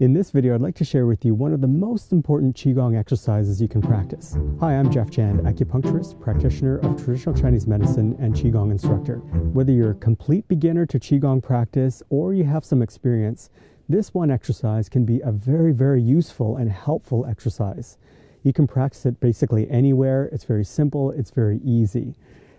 In this video, I'd like to share with you one of the most important Qigong exercises you can practice. Hi, I'm Jeff Chand, acupuncturist, practitioner of traditional Chinese medicine, and Qigong instructor. Whether you're a complete beginner to Qigong practice or you have some experience, this one exercise can be a very, very useful and helpful exercise. You can practice it basically anywhere. It's very simple, it's very easy.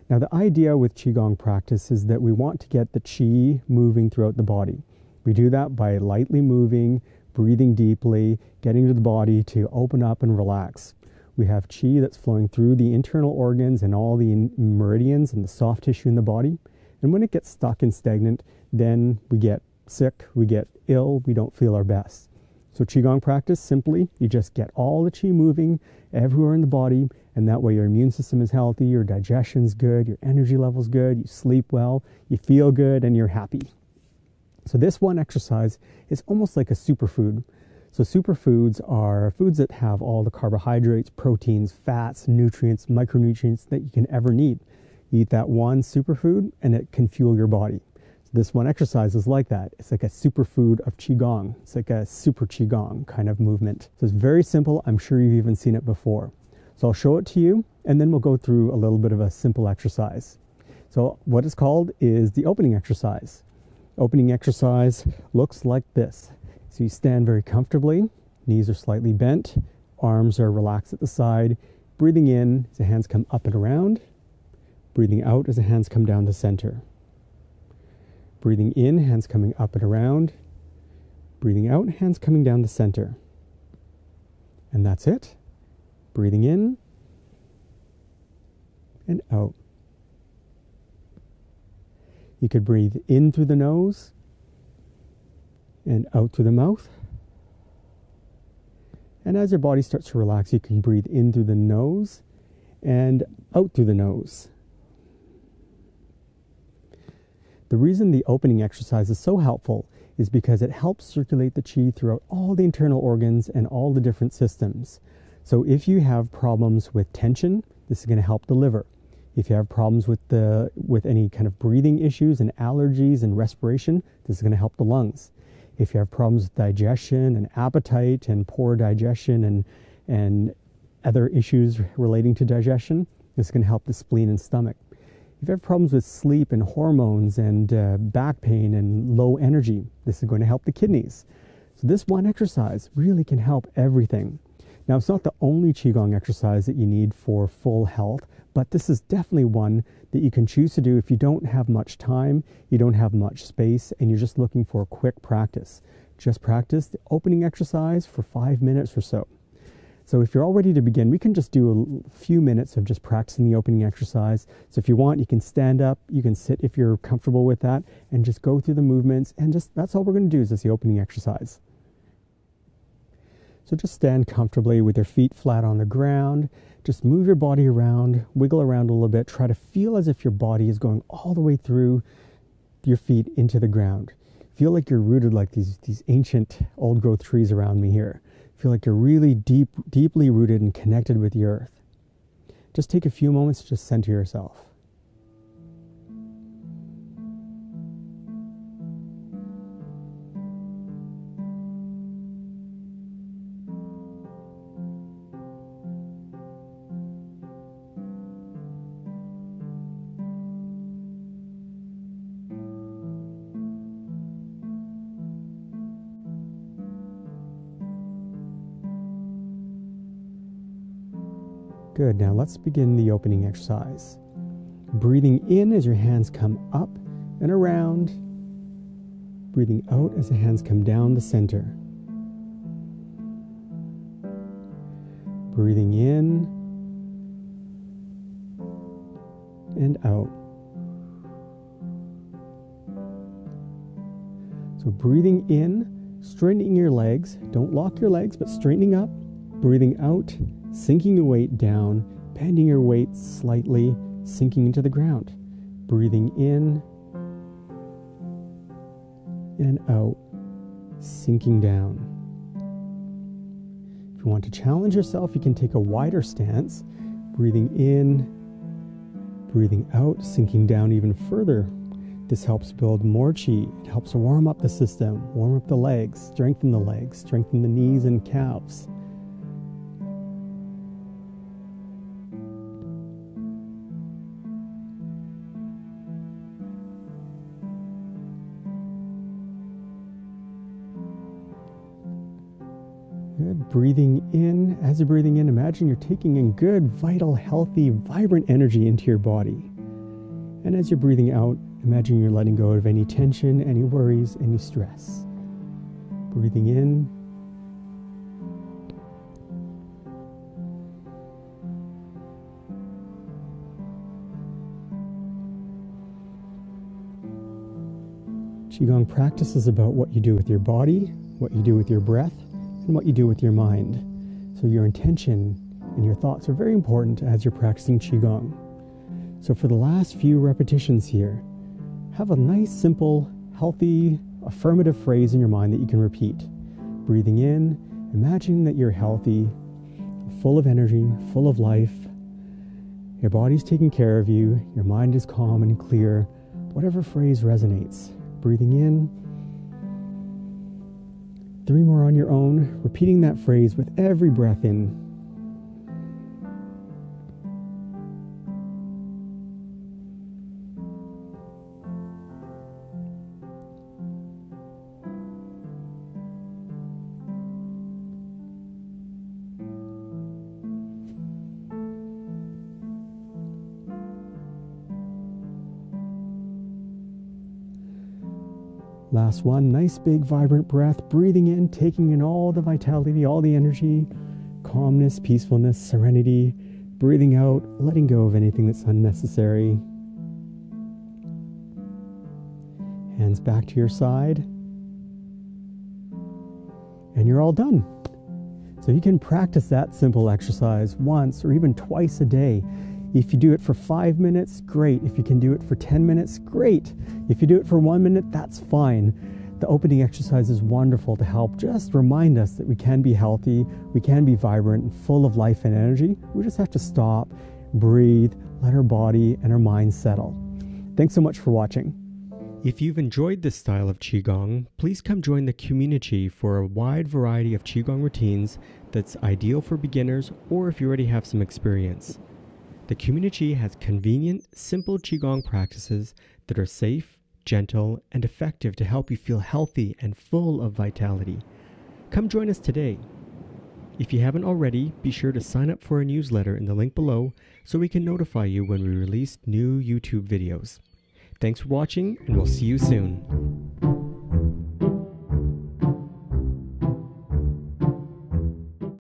Now, the idea with Qigong practice is that we want to get the Qi moving throughout the body. We do that by lightly moving, breathing deeply, getting to the body to open up and relax. We have qi that's flowing through the internal organs and all the meridians and the soft tissue in the body. And when it gets stuck and stagnant, then we get sick, we get ill, we don't feel our best. So, Qigong practice simply, you just get all the Qi moving everywhere in the body, and that way your immune system is healthy, your digestion's good, your energy level's good, you sleep well, you feel good, and you're happy. So this one exercise is almost like a superfood. So superfoods are foods that have all the carbohydrates, proteins, fats, nutrients, micronutrients that you can ever need. You eat that one superfood and it can fuel your body. So this one exercise is like that. It's like a superfood of Qigong. It's like a super Qigong kind of movement. So it's very simple. I'm sure you've even seen it before. So I'll show it to you and then we'll go through a little bit of a simple exercise. So what it's called is the opening exercise. Opening exercise looks like this. So you stand very comfortably, knees are slightly bent, arms are relaxed at the side. Breathing in as the hands come up and around. Breathing out as the hands come down the center. Breathing in, hands coming up and around. Breathing out, hands coming down the center. And that's it. Breathing in and out. You could breathe in through the nose and out through the mouth. And as your body starts to relax, you can breathe in through the nose and out through the nose. The reason the opening exercise is so helpful is because it helps circulate the qi throughout all the internal organs and all the different systems. So if you have problems with tension, this is going to help the liver. If you have problems with the with any kind of breathing issues and allergies and respiration, this is going to help the lungs. If you have problems with digestion and appetite and poor digestion and and other issues relating to digestion, this is going to help the spleen and stomach. If you have problems with sleep and hormones and uh, back pain and low energy, this is going to help the kidneys. So this one exercise really can help everything. Now, it's not the only Qigong exercise that you need for full health, but this is definitely one that you can choose to do if you don't have much time, you don't have much space, and you're just looking for a quick practice. Just practice the opening exercise for five minutes or so. So if you're all ready to begin, we can just do a few minutes of just practicing the opening exercise. So if you want, you can stand up, you can sit if you're comfortable with that, and just go through the movements. And just that's all we're going to do is just the opening exercise. So just stand comfortably with your feet flat on the ground. Just move your body around, wiggle around a little bit. Try to feel as if your body is going all the way through your feet into the ground. Feel like you're rooted like these, these ancient old growth trees around me here. Feel like you're really deep, deeply rooted and connected with the earth. Just take a few moments to just center yourself. Good. Now let's begin the opening exercise. Breathing in as your hands come up and around. Breathing out as the hands come down the center. Breathing in and out. So, breathing in, straightening your legs. Don't lock your legs, but straightening up. Breathing out, sinking the weight down, bending your weight slightly, sinking into the ground. Breathing in and out, sinking down. If you want to challenge yourself, you can take a wider stance, breathing in, breathing out, sinking down even further. This helps build more chi. It helps warm up the system, warm up the legs, strengthen the legs, strengthen the knees and calves. Breathing in. As you're breathing in, imagine you're taking in good, vital, healthy, vibrant energy into your body. And as you're breathing out, imagine you're letting go of any tension, any worries, any stress. Breathing in. Qigong practice is about what you do with your body, what you do with your breath, and what you do with your mind. So, your intention and your thoughts are very important as you're practicing Qigong. So, for the last few repetitions here, have a nice, simple, healthy, affirmative phrase in your mind that you can repeat. Breathing in, imagining that you're healthy, full of energy, full of life. Your body's taking care of you, your mind is calm and clear. Whatever phrase resonates. Breathing in, Three more on your own, repeating that phrase with every breath in. Last one, nice big vibrant breath, breathing in, taking in all the vitality, all the energy, calmness, peacefulness, serenity. Breathing out, letting go of anything that's unnecessary. Hands back to your side. And you're all done. So you can practice that simple exercise once or even twice a day. If you do it for five minutes, great. If you can do it for 10 minutes, great. If you do it for one minute, that's fine. The opening exercise is wonderful to help just remind us that we can be healthy, we can be vibrant and full of life and energy. We just have to stop, breathe, let our body and our mind settle. Thanks so much for watching. If you've enjoyed this style of Qigong, please come join the community for a wide variety of Qigong routines that's ideal for beginners or if you already have some experience. The community has convenient, simple Qigong practices that are safe, gentle, and effective to help you feel healthy and full of vitality. Come join us today. If you haven't already, be sure to sign up for our newsletter in the link below so we can notify you when we release new YouTube videos. Thanks for watching, and we'll see you soon.